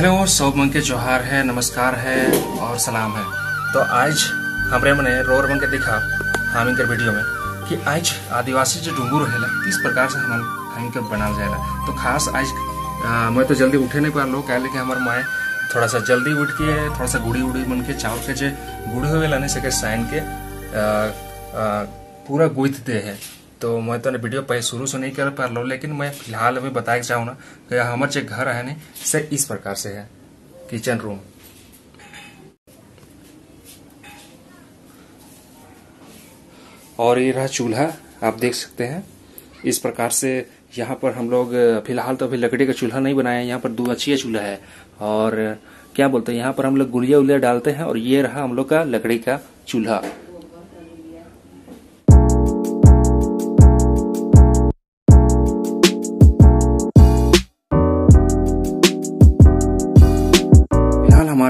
सब मन के जोहार है नमस्कार है और सलाम है। तो आज हमरे मने रोर मन के दिखा हम इनकर वीडियो में कि आज आदिवासी जो डूंगू रहेला किस प्रकार से हम हम इनके बनाल तो खास आज आ, मैं तो जल्दी उठे नहीं पा लो कह कि हमार माए थोड़ा सा जल्दी उठ के थोड़ा सा गुड़ी उड़ी मन के चावल के जे गुड़ी होवेला नहीं सके साइन के आ, आ, पूरा गुथ दे है। तो मैं तो वीडियो पहले शुरू से नहीं कर पा लो लेकिन मैं फ़िलहाल अभी बताए चाहूँ ना, कि हमारे जो घर है से इस प्रकार से है, किचन रूम। और ये रहा चूल्हा, आप देख सकते हैं, इस प्रकार से यहाँ पर हम लोग, फ़िलहाल तो अभी लकड़ी का चूल्हा नहीं बनाया यहाँ पर दो अच्छी चूल्हा है, और क्या बोलते हैं, यहाँ पर हम लोग गुलिया उलिया डालते हैं, और ये रहा हम लोग का लकड़ी का चूल्हा।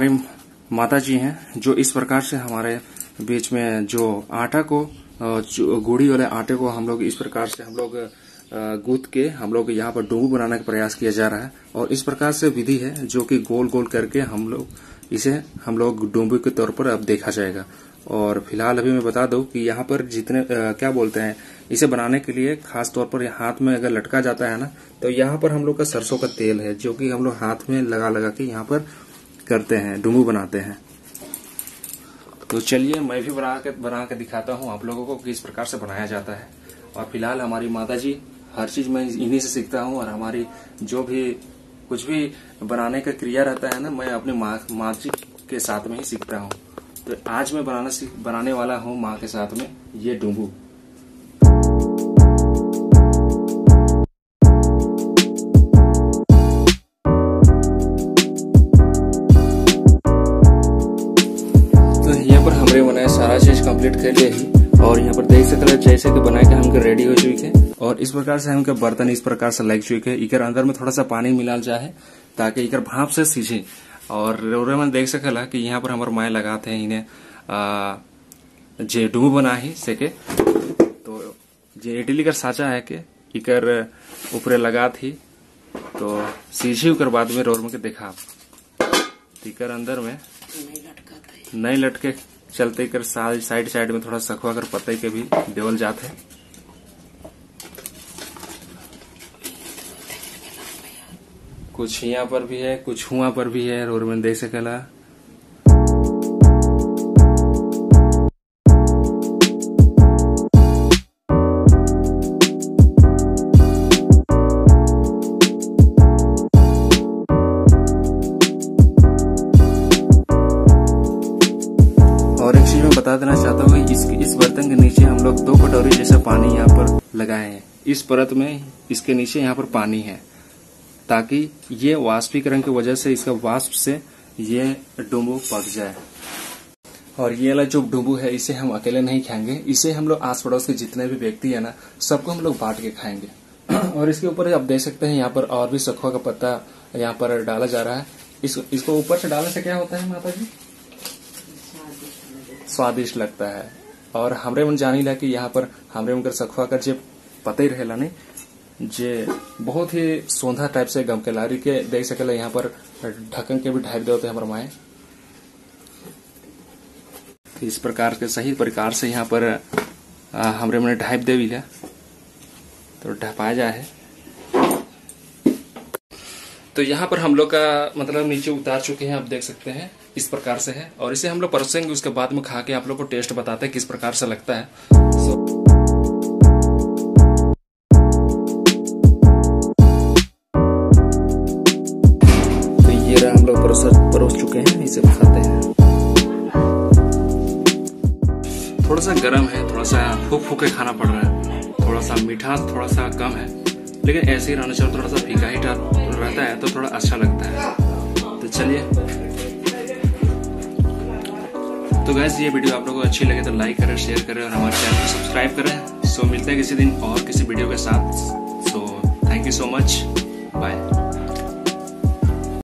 हमारे माता जी हैं जो इस प्रकार से हमारे बीच में जो आटा को गुड़ी वाले आटे को हम लोग इस प्रकार से हम लोग गूथ के हम लोग यहाँ पर डोबू बनाने का प्रयास किया जा रहा है। और इस प्रकार से विधि है जो कि गोल गोल करके हम लोग इसे हम लोग डोंबू के तौर पर अब देखा जाएगा। और फ़िलहाल अभी मैं बता दूँ कि यहाँ पर जितने आ, क्या बोलते हैं इसे बनाने के लिए खास तौर पर हाथ में अगर लटका जाता है ना तो यहाँ पर हम लोग का सरसों का तेल है जो कि हम लोग हाथ में लगा लगा के यहाँ पर करते हैं, डुंगू बनाते हैं। तो चलिए, मैं भी बना के बना के दिखाता हूँ आप लोगों को किस प्रकार से बनाया जाता है। और फ़िलहाल हमारी माता जी हर चीज़ मैं इन्हीं से सीखता हूँ और हमारी जो भी, कुछ भी बनाने का क्रिया रहता है ना, मैं अपनी माँ माँ जी के साथ में ही सीखता हूँ। तो आज मैं बनाना बनाने वाला हूँ माँ के साथ में, ये डुंबू सारा चीज़ कंप्लीट कर लिए ही। और यहाँ पर देख सकते हैं जैसे कि बना के हमके रेडी हो चुके हैं। और इस प्रकार से हमके बर्तन इस प्रकार से लग चुके हैं। इकर अंदर में थोड़ा सा पानी मिलाल जाए ताकि इकर भाप से सीझे और रोरे में देख सकला कि यहाँ पर हमारे माए लगाते हैं इन्हें जे डूबू बना ही सेके। तो जे इडली कर साचा है के इकर ऊपरे लगा थी तो सीझी उकर बाद में रोर में के देखा। इकर अंदर में नहीं लटके। चलते कर साइड साइड में थोड़ा सखवा कर पत्ते के भी देवल जात है। कुछ यहाँ पर भी है, कुछ हुआ पर भी है, और में देख सकेला। इस बर्तन के नीचे हम लोग दो कटोरी जैसा पानी यहाँ पर लगाए हैं। इस परत में इसके नीचे यहाँ पर पानी है ताकि ये वाष्पीकरण की वजह से इसका वाष्प से ये डुम्बू पक जाए। और ये वाला जो डुम्बू है इसे हम अकेले नहीं खाएँगे। इसे हम लोग आस पड़ोस के जितने भी व्यक्ति है ना सबको हम लोग बांट के खाएँगे। और इसके ऊपर आप देख सकते हैं यहाँ पर और भी सखुआ का पत्ता यहाँ पर डाला जा रहा है। इस, इसको ऊपर से डालने से क्या होता है माता जी स्वादिष्ट लगता है। और हमरे मन जानी ला कि यहाँ पर हमरे उनकर सखुआ का जो पते रहेला नहीं जे बहुत ही सोंधा टाइप से गम के लारी के देख सकेला यहाँ पर ढक्कन के भी ढाई देते हमारे माए। इस प्रकार के सही प्रकार से यहाँ पर हमरे मन ढाप देवी तो ढपाया जाए। तो यहाँ पर हम लोग का मतलब नीचे उतार चुके हैं आप देख सकते हैं इस प्रकार से है। और इसे हम लोग परोसेंगे उसके बाद में खा के आप लोग को टेस्ट बताते हैं किस प्रकार से लगता है। So, तो ये रहा हम लोग परोस चुके हैं इसे खाते हैं। थोड़ा सा गर्म है थोड़ा सा फूक फूक के खाना पड़ रहा है। थोड़ा सा मीठा थोड़ा सा कम है। लेकिन ऐसे ही रहना चाहिए थोड़ा सा फीका ही रहता है तो थोड़ा अच्छा लगता है। तो चलिए। तो गैस ये वीडियो आप लोगों को अच्छी लगे तो लाइक करें शेयर करें और हमारे चैनल को सब्सक्राइब करें। सो मिलते हैं किसी दिन और किसी वीडियो के साथ। So thank you so much bye